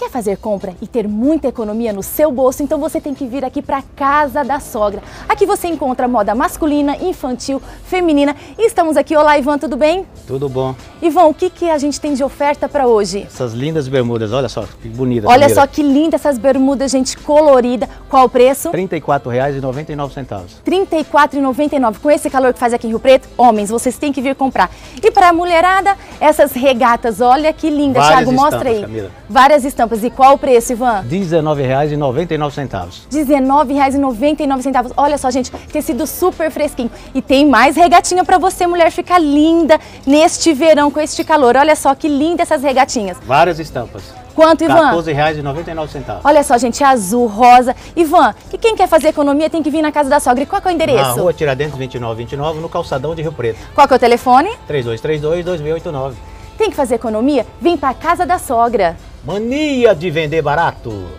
Quer fazer compra e ter muita economia no seu bolso? Então você tem que vir aqui para Casa da Sogra. Aqui você encontra moda masculina, infantil, feminina. E estamos aqui. Olá, Ivan, tudo bem? Tudo bom. Ivan, o que, que a gente tem de oferta para hoje? Essas lindas bermudas, olha só que bonita. Olha só que linda essas bermudas, gente, colorida. Qual o preço? R$ 34,99. R$ 34,99. Com esse calor que faz aqui em Rio Preto, homens, vocês têm que vir comprar. E para a mulherada, essas regatas, olha que linda. Várias Thiago, mostra estampas, aí. Camila. Várias estampas. E qual o preço, Ivan? R$ 19,99. R$19,99. Olha só, gente, tecido super fresquinho. E tem mais regatinha para você, mulher, ficar linda neste verão com este calor. Olha só que linda essas regatinhas. Várias estampas. Quanto, R$ Ivan? 14,99. Olha só, gente, azul, rosa. Ivan, e quem quer fazer economia tem que vir na casa da sogra. E qual que é o Na endereço? rua Tiradentes 2929, no calçadão de Rio Preto. Qual que é o telefone? 3232-2689. Tem que fazer economia? Vem pra casa da sogra. Mania de vender barato.